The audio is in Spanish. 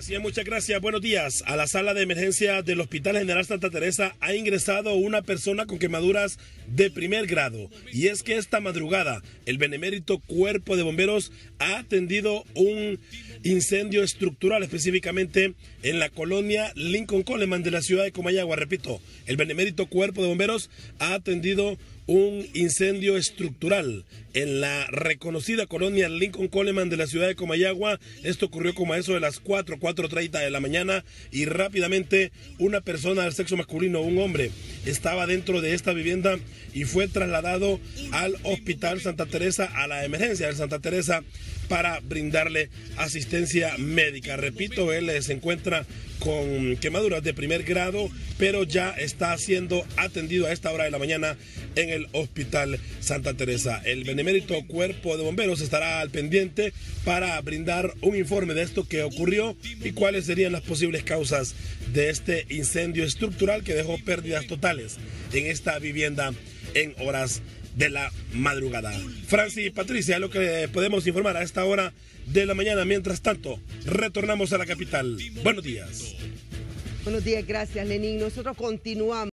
Así es, muchas gracias. Buenos días. A la sala de emergencia del Hospital General Santa Teresa ha ingresado una persona con quemaduras de primer grado. Y es que esta madrugada el benemérito Cuerpo de Bomberos ha atendido un incendio estructural, específicamente en la colonia Lincoln Coleman de la ciudad de Comayagua. Repito, el benemérito Cuerpo de Bomberos ha atendido un incendio estructural en la reconocida colonia Lincoln Coleman de la ciudad de Comayagua. Esto ocurrió como a eso de las 4, 4.30 de la mañana y rápidamente una persona del sexo masculino, un hombre, estaba dentro de esta vivienda y fue trasladado al Hospital Santa Teresa, a la emergencia de Santa Teresa para brindarle asistencia médica. Repito, él se encuentra con quemaduras de primer grado, pero ya está siendo atendido a esta hora de la mañana en el Hospital Santa Teresa. El benemérito Cuerpo de Bomberos estará al pendiente para brindar un informe de esto que ocurrió y cuáles serían las posibles causas de este incendio estructural que dejó pérdidas totales en esta vivienda en horas de la madrugada. Francis y Patricia, lo que podemos informar a esta hora de la mañana. Mientras tanto, retornamos a la capital. Buenos días. Buenos días, gracias Lenín. Nosotros continuamos.